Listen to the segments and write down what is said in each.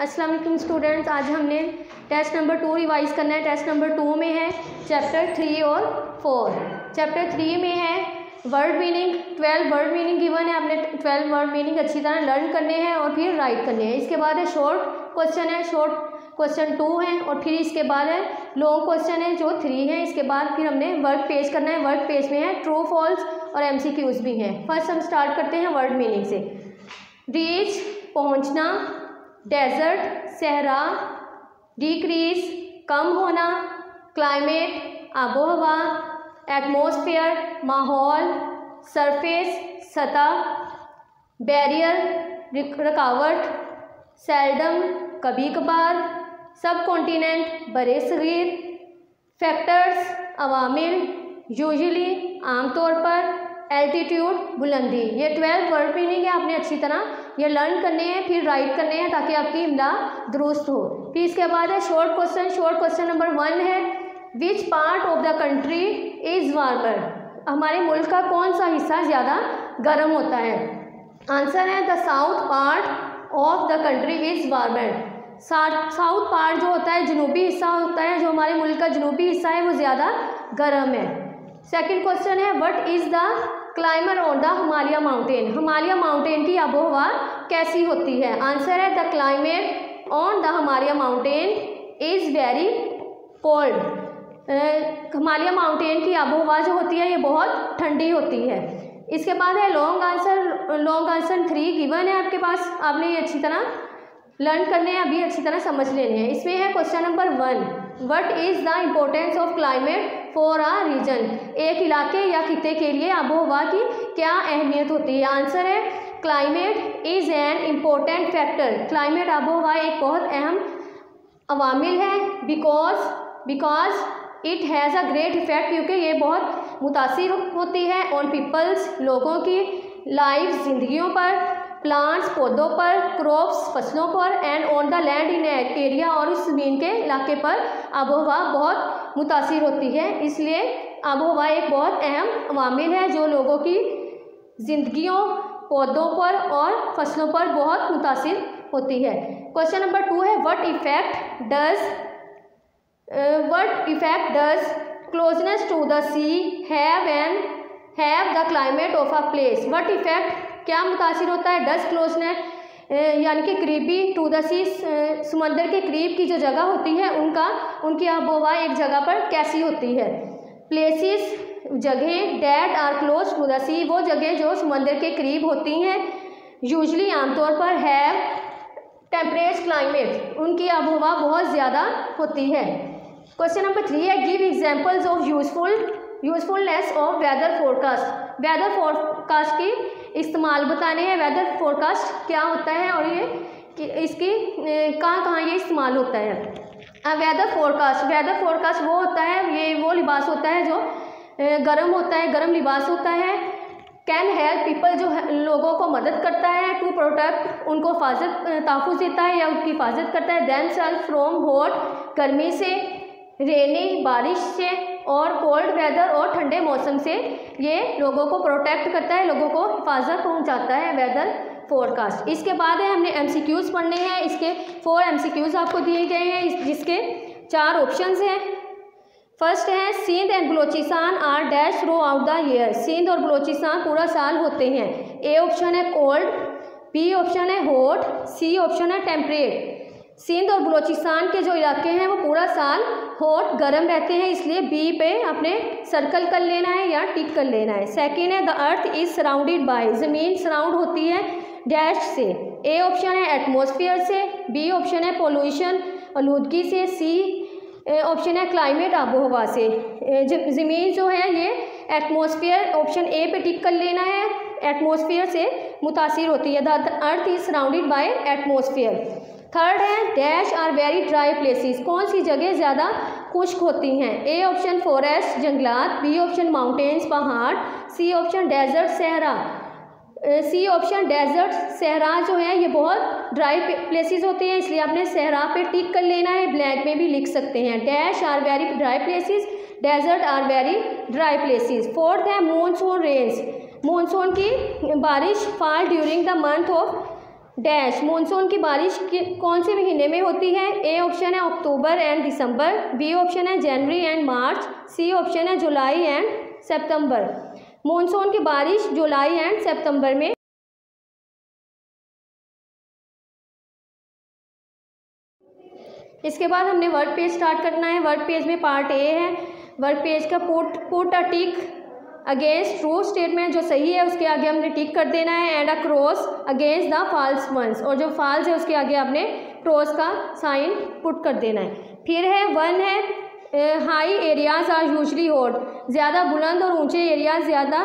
अस्सलाम वालेकुम स्टूडेंट्स आज हमने टेस्ट नंबर टू रिवाइज करना है। टेस्ट नंबर टू में है चैप्टर थ्री और फोर चैप्टर थ्री में है word meaning twelve word meaning given है। आपने ट्वेल्व वर्ड मीनिंग अच्छी तरह लर्न करने हैं और फिर राइट करने हैं। इसके बाद है शॉर्ट क्वेश्चन है। शॉर्ट क्वेश्चन टू है और फिर इसके बाद है लॉन्ग क्वेश्चन है जो थ्री है। इसके बाद फिर हमने वर्ड पेज करना है। वर्ड पेज में है ट्रू फॉल्स और एम भी हैं। फ़र्स्ट हम स्टार्ट करते हैं वर्ड मीनिंग से। रीच पहुँचना डेजर्ट सहरा डिक्रीज कम होना क्लाइमेट आबो हवा एटमोसफियर माहौल सरफेस सतह बैरियर रुकावट सेल्डम कभी कभार सब कॉन्टीनेंट बरे सगीर फैक्टर्स अवामिल यूजली आमतौर पर एल्टीट्यूड बुलंदी, ये ट्वेल्व वर्ड मीनिंग है, आपने अच्छी तरह ये लर्न करने हैं, फिर राइट करने हैं ताकि आपकी इमला दुरुस्त हो। फिर इसके बाद है short question short question number one है which part of the country is warmer हमारे मुल्क का कौन सा हिस्सा ज़्यादा गर्म होता है? आंसर है the south part of the country is warmer south part जो होता है, जनूबी हिस्सा होता है, जो हमारे मुल्क का जनूबी हिस्सा है, वो ज़्यादा गर्म है। सेकंड क्वेश्चन है what is the climate on the Himalaya mountain Himalaya mountain की आबो हवा कैसी होती है? आंसर है the climate on the Himalaya mountain is very cold Himalaya mountain की आबो हवा जो होती है, ये बहुत ठंडी होती है। इसके बाद है long answer long answer three given है आपके पास। आपने ये अच्छी तरह लर्न करने हैं, अभी अच्छी तरह समझ लेने हैं। इसमें है question number one what is the importance of climate for a region एक इलाके या खिते के लिए आबो हवा की क्या अहमियत होती है? आंसर है climate is an important factor climate आबो हवा एक बहुत अहम अवामिल है because because it has a great effect क्योंकि ये बहुत मुतासर होती है ऑन पीपल्स लोगों की लाइफ जिंदगियों पर प्लांट्स पौधों पर क्रॉप्स फ़सलों पर and on the land in area और इस ज़मीन के इलाके पर आबोहवा बहुत मुतासर होती है। इसलिए आबोहवा एक बहुत अहम अवामिल है जो लोगों की ज़िंदगियों पौधों पर और फ़सलों पर बहुत मुतासर होती है। क्वेश्चन नंबर टू है what effect does what effect does closeness to the sea have an have the climate of a place what effect क्या मुतासर होता है? डज क्लोजनेस यानी कि करीबी टू द सी समंदर के करीब की जो जगह होती है, उनका, उनकी आबोहवा एक जगह पर कैसी होती है? प्लेसिस जगह that are close to the sea वो जगह जो समंदर के करीब होती हैं यूजली आमतौर पर है टेम्परेट क्लाइमेट उनकी आबोहवा बहुत ज़्यादा होती है। क्वेश्चन नंबर थ्री है give examples of useful usefulness of weather forecast weather forecast की इस्तेमाल बताने हैं वेदर फोरकास्ट क्या होता है और ये कि इसकी कहाँ कहाँ ये इस्तेमाल होता है। वेदर फोरकास्ट वेदर फोरकास्ट वो होता है, ये वो लिबास होता है जो गर्म होता है, गर्म लिबास होता है। कैन हेल्प पीपल जो लोगों को मदद करता है। टू प्रोटेक्ट, उनको हिफाजत तहफ़ देता है या उनकी हिफाजत करता है। दैन सेल्फ फ्रॉम हॉट, गर्मी से, रेनी, बारिश से और कोल्ड वेदर और ठंडे मौसम से ये लोगों को प्रोटेक्ट करता है, लोगों को हिफाजत पहुंचाता है वेदर फोरकास्ट। इसके बाद है, हमने एमसीक्यूज़ पढ़ने हैं। इसके फोर एमसीक्यूज़ आपको दिए गए हैं। जिसके चार ऑप्शंस हैं। फ़र्स्ट है, Sindh and Balochistan are dash throughout the year Sindh और बलोचिस्तान पूरा साल होते हैं। ए ऑप्शन है कोल्ड बी ऑप्शन है हॉट सी ऑप्शन है टेम्परेट सिंध और बलोचिस्तान के जो इलाके हैं, वो पूरा साल हॉट गर्म रहते हैं, इसलिए बी पे अपने सर्कल कर लेना है या टिक कर लेना है। सेकेंड है the earth is surrounded by ज़मीन सराउंड होती है डैश से। ए ऑप्शन है एटमोसफियर से बी ऑप्शन है पोल्यूशन आलूदगी से सी ऑप्शन है क्लाइमेट आबो हवा से ज़मीन जो है ये एटमोसफियर ऑप्शन ए पे टिक कर लेना है। एटमोसफियर से मुतासर होती है। The earth is surrounded by atmosphere third है dash are very dry places कौन सी जगह ज़्यादा खुश्क होती हैं? ए ऑप्शन फॉरेस्ट जंगलात. बी ऑप्शन माउंटेन्स पहाड़. सी ऑप्शन डेजर्ट सहरा. सी ऑप्शन डेजर्ट सहरा जो है, ये बहुत ड्राई प्लेसेस होते हैं, इसलिए आपने सहरा पे टिक कर लेना है, ब्लैक में भी लिख सकते हैं। Dash are very dry places desert are very dry places fourth है मानसून रेंज मानसून की बारिश fall during the month of dash monsoon की बारिश कौन से महीने में होती है? ए ऑप्शन है October and December B option है January and March C option है जुलाई एंड सितंबर मानसून की बारिश जुलाई एंड सितंबर में इसके बाद हमने वर्ड पेज स्टार्ट करना है। वर्ड पेज में पार्ट ए है। वर्ड पेज का put put a tick against true statement जो सही है, उसके आगे हमने टिक कर देना है and a cross against the false ones और जो फॉल्स है, उसके आगे आपने क्रॉस का साइन पुट कर देना है। फिर है वन है high areas are usually hot ज़्यादा बुलंद और ऊँचे एरियाज़ ज़्यादा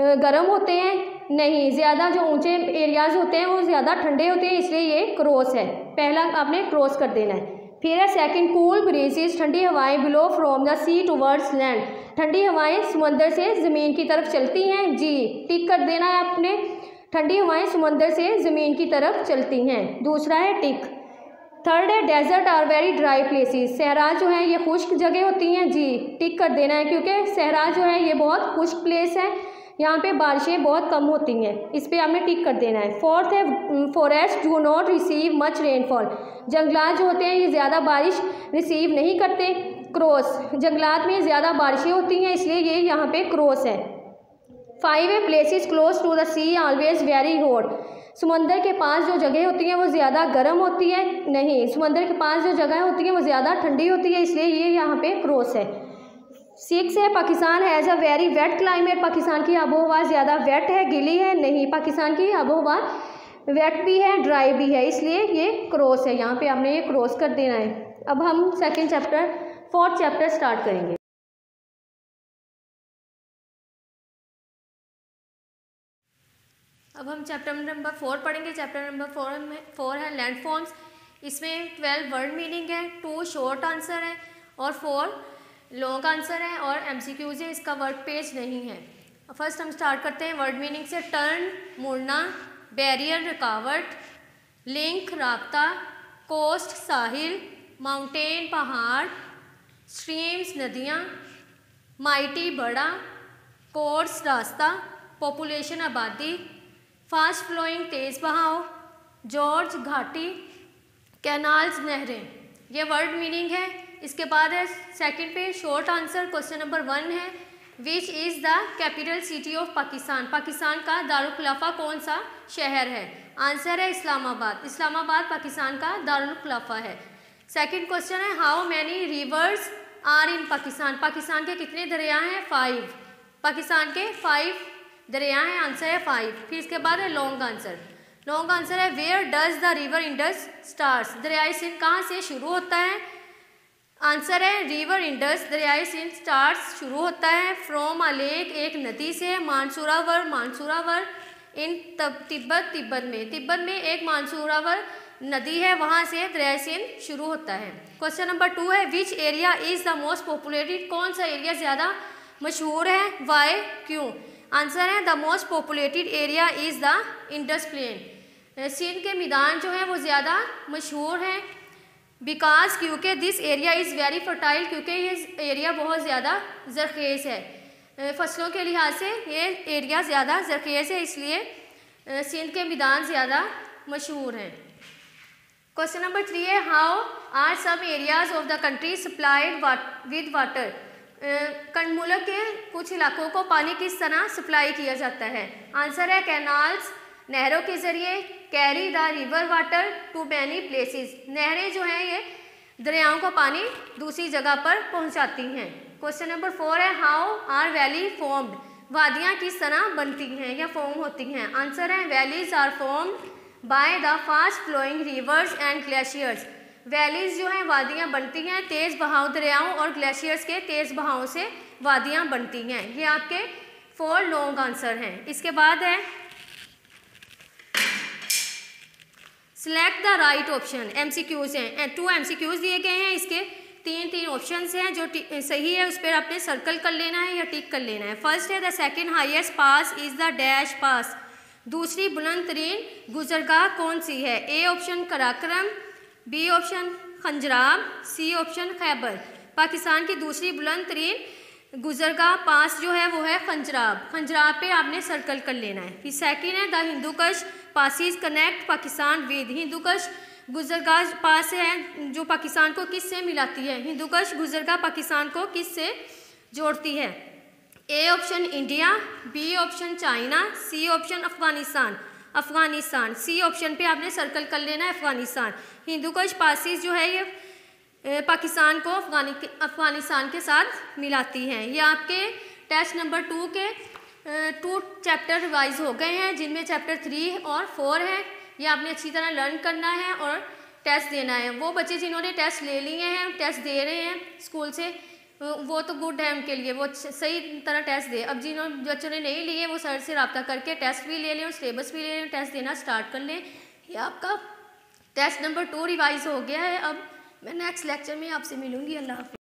गर्म होते हैं? नहीं। ज़्यादा जो ऊँचे एरियाज़ होते हैं, वो ज़्यादा ठंडे होते हैं, इसलिए ये क्रॉस है। पहला आपने क्रॉस कर देना है। फिर है सेकंड कूल ब्रेजेस ठंडी हवाएँ blow from the sea towards land ठंडी हवाएँ समंदर से ज़मीन की तरफ़ चलती हैं। जी टिक कर देना है आपने। ठंडी हवाएँ समंदर से ज़मीन की तरफ़ चलती हैं। दूसरा है टिक थर्ड है desert are very dry places सहरा जो है, ये खुश्क जगह होती हैं। जी टिक कर देना है क्योंकि सहरा जो है, ये बहुत खुश्क प्लेस है। यहाँ पे बारिशें बहुत कम होती हैं। इस पर हमें टिक कर देना है। फोर्थ है forest do not receive much rainfall जंगलात जो होते हैं, ये ज़्यादा बारिश रिसीव नहीं करते। क्रॉस जंगलात में ज़्यादा बारिशें होती हैं, इसलिए ये यहाँ पे क्रॉस है। फाइव है places close to the sea always very hot समंदर के पास जो जगह होती हैं, वो ज़्यादा गर्म होती है। नहीं, समंदर के पास जो जगह होती हैं, वो ज़्यादा ठंडी होती है, इसलिए ये यहाँ पे क्रॉस है। सिक्स है Pakistan has a very wet climate Pakistan की आबो हवा ज़्यादा वेट है, गिली है, नहीं, पाकिस्तान की आबो हवा वेट भी है ड्राई भी है, इसलिए ये क्रॉस है, यहाँ पे हमने ये क्रॉस कर देना है। अब हम second chapter fourth chapter start करेंगे। अब हम चैप्टर नंबर फोर पढ़ेंगे। चैप्टर नंबर फोर में फोर है लैंड फॉर्म्स इसमें ट्वेल्व वर्ड मीनिंग है टू शॉर्ट आंसर है और फोर लॉन्ग आंसर है और एम सी क्यूज है, इसका वर्ड पेज नहीं है। फ़र्स्ट हम स्टार्ट करते हैं वर्ड मीनिंग से। टर्न मुड़ना बैरियर रुकावट लिंक रबता कोस्ट साहिल माउंटेन पहाड़ स्ट्रीम्स नदियाँ माइटी बड़ा कोर्स रास्ता पॉपुलेशन आबादी फास्ट फ्लोइंग तेज़ बहाव जॉर्ज घाटी कैनाल्स नहरें। ये वर्ड मीनिंग है। इसके बाद है सेकंड पे short answer question number one है which is the capital city of Pakistan Pakistan का दारुखलाफा कौन सा शहर है? आंसर है इस्लामाबाद। इस्लामाबाद पाकिस्तान का दारुखलाफा है। सेकंड क्वेश्चन है how many rivers are in Pakistan Pakistan के कितने दरिया हैं? फाइव पाकिस्तान के फाइव दरिया हैं आंसर है फाइव फिर इसके बाद है लॉन्ग आंसर लॉन्ग आंसर है where does the river Indus starts दरियाई सिंध कहाँ से शुरू होता है? आंसर है रिवर इंडस दरियाई सिंध स्टार्स शुरू होता है फ्रॉम अ लेक एक नदी से मानसूरावर मानसूरावर इन तब, तिब्बत तिब्बत में। तिब्बत में एक मानसूरावर नदी है, वहाँ से दरियाई सिंध शुरू होता है। क्वेश्चन नंबर टू है which area is the most populated कौन सा एरिया ज़्यादा मशहूर है? वाई क्यों? आंसर है the most populated area is the Indus plain Sindh के मैदान जो है, वो ज़्यादा मशहूर हैं। बिकॉज़ क्योंकि this area is very fertile क्योंकि ये एरिया बहुत ज़्यादा जरखेज़ है। फ़सलों के लिहाज से ये एरिया ज़्यादा जरखेज़ है, इसलिए सिंध के मैदान ज़्यादा मशहूर हैं। क्वेश्चन नंबर थ्री है how are some areas of the country supplied with water मुल्क के कुछ इलाकों को पानी किस तरह सप्लाई किया जाता है? आंसर है कैनाल्स नहरों के ज़रिए carry the river water to many places नहरें जो हैं ये दरियाओं का पानी दूसरी जगह पर पहुंचाती हैं। क्वेश्चन नंबर फोर है हाउ आर वैली फॉर्म्ड वादियाँ किस तरह बनती हैं या फॉर्म होती हैं? आंसर है valleys are formed by the fast flowing rivers and glaciers valleys जो हैं, वादियाँ बनती हैं, तेज़ बहाव दरियाओं और ग्लेशियर्स के तेज़ बहाव से वादियाँ बनती हैं। ये आपके फोर लॉन्ग आंसर हैं। इसके बाद है select the right option M C Qs हैं. टू एम सी क्यूज़ दिए गए हैं इसके. तीन तीन ऑप्शन हैं जो सही है, उस पर आपने सर्कल कर लेना है या टिक कर लेना है. फ़र्स्ट है the second highest pass is the dash pass दूसरी, बुलंद तरीन गुजरगाह कौन सी है? A option Karakoram B option Khunjerab C option Khyber. Pakistan की दूसरी बुलंद तरीन गुजरगा पास जो है वो है खंजराब। खंजराब पे आपने सर्कल कर लेना है। फिर सेकेंड है, the Hindu Kush passes connect Pakistan with Hindu Kush गुजरगा pass है, जो पाकिस्तान को किस से मिलाती है? हिंदूकश गुजरगा पाकिस्तान को किस से जोड़ती है? A option India B option China C option Afghanistan. Afghanistan C option पे आपने सर्कल कर लेना है अफ़गानिस्तान। हिंदूकश पासिस जो है ये पाकिस्तान को अफगानी, अफ़गानिस्तान के साथ मिलाती हैं। ये आपके टेस्ट नंबर टू के टू चैप्टर रिवाइज हो गए हैं, जिनमें चैप्टर थ्री और फोर है। ये आपने अच्छी तरह लर्न करना है और टेस्ट देना है। वो बच्चे जिन्होंने टेस्ट ले लिए हैं टेस्ट दे रहे हैं स्कूल से वो तो गुड है उनके लिए। वो सही तरह टेस्ट दे। अब जिन्होंने बच्चों ने नहीं लिए, वो सर से रबता करके टेस्ट भी ले लें और सिलेबस भी ले लें टेस्ट देना स्टार्ट कर लें। ये आपका टेस्ट नंबर टू रिवाइज हो गया है। अब मैं नेक्स्ट लेक्चर में आपसे मिलूँगी अल्लाह